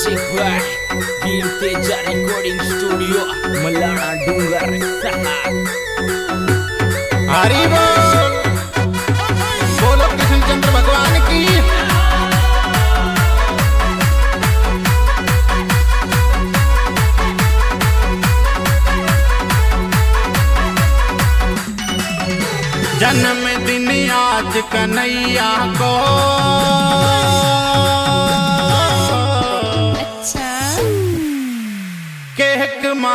Music by Gil Teja Recording Studio Melana Dunggar हरी बोल बोलो कृष्णचंद्र भगवान की जन्मदिन आज कन्हैया को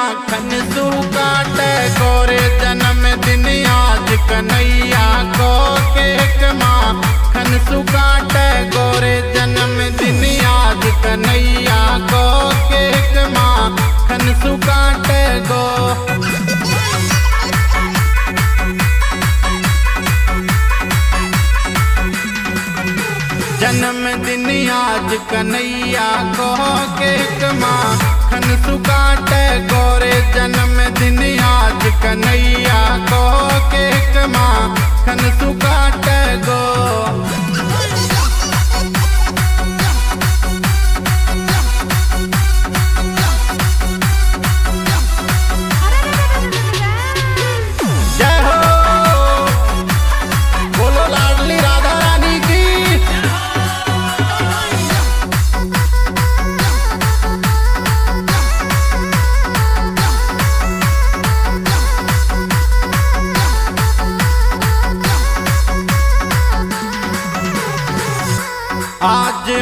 माखन सुकाट गोरे जन्मदिन आज कन्हैया को केक माखन सुकाट गोरे जन्मदिन आज कन्हैया को केक माखन गो जन्मदिन आज कन्हैया को माखन सुकाट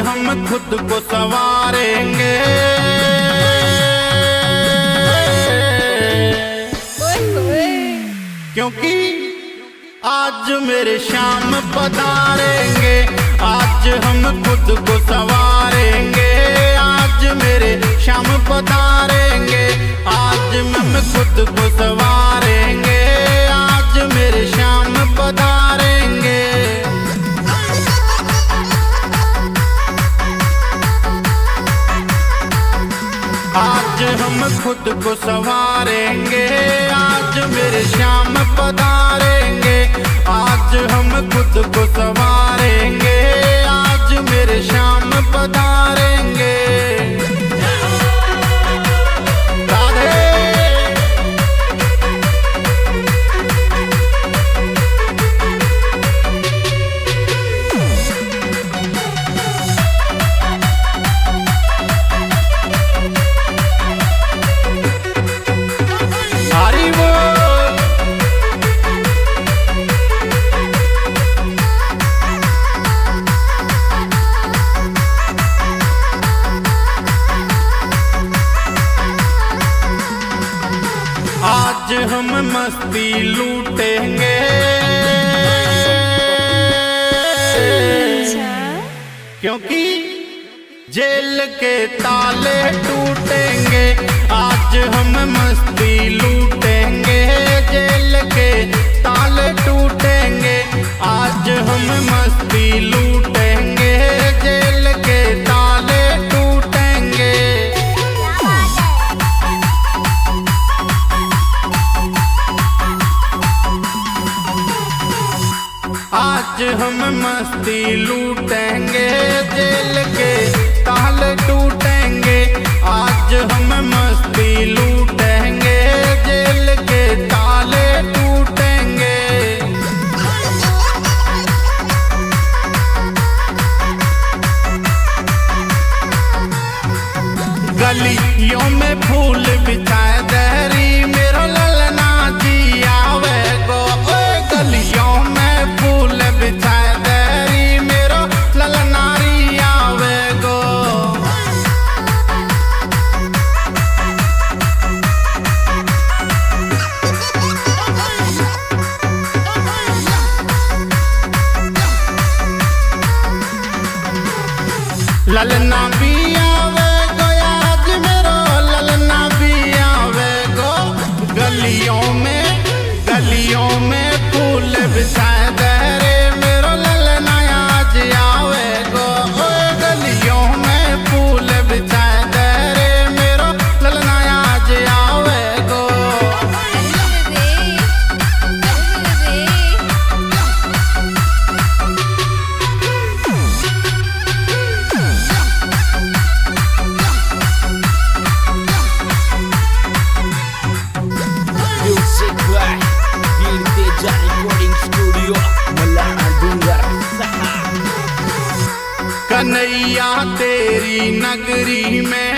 हम खुद को सवारेंगे। क्योंकि आज मेरे शाम पधारेंगे। आज हम खुद को सवारेंगे। आज मेरे शाम पधारेंगे। आज हम खुद को सवारेंगे। खुद को संवारेंगे। आज मेरे श्याम पधारेंगे मस्ती लूटेंगे। अच्छा। क्योंकि जेल के ताले टूटेंगे आज हम मस्ती लूटेंगे। जेल के ताले टूटेंगे आज हम मस्ती लूटेंगे। जेल के ताले मस्ती लूटेंगे, जेल के ताल टूटेंगे। आज हम मस्ती लूटेंगे, जेल के ताले टूटेंगे। गलियों में फूल बिछाए दहरी ललना भी वे गो आज मेरो ललना वे गो। गलियों में गलियों में कन्हैया तेरी नगरी में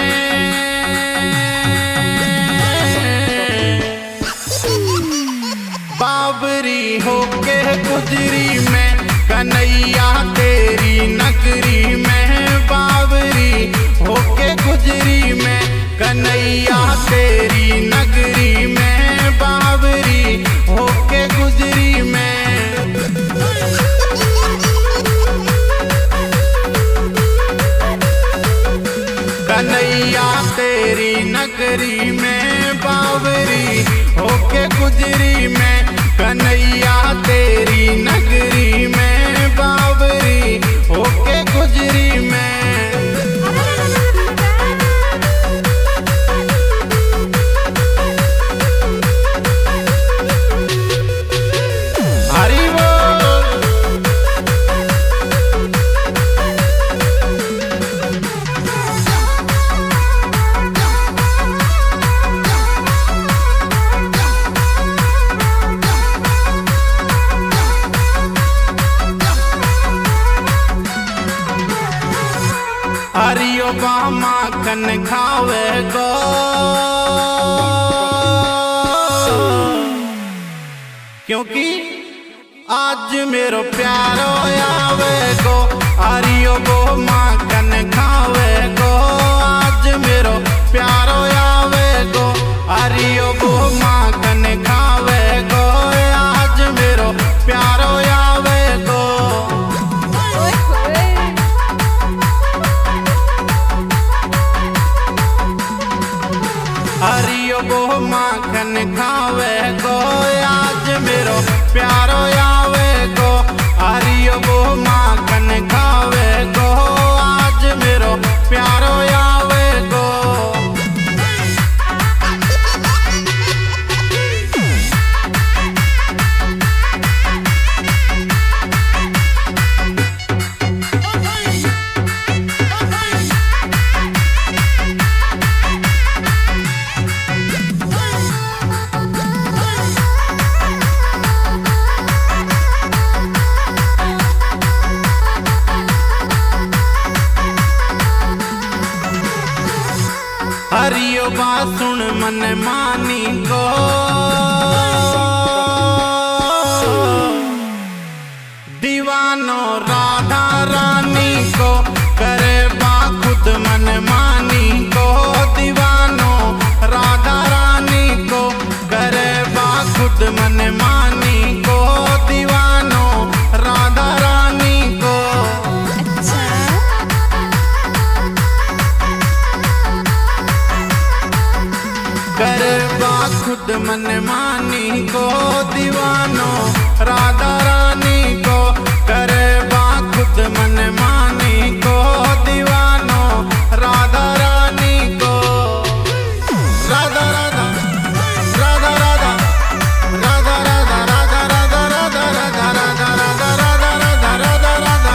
माखन खावे गो क्योंकि आज मेरो प्यारो आवे गो हरियो गो माखन खावे गो आज मेरो प्यार हरियो गो माखन खावे गो, आज मेरो प्यारो आवे गो। हरियो गो माखन खावे गो, आज मेरो प्यारो आवे गो। मन मानी को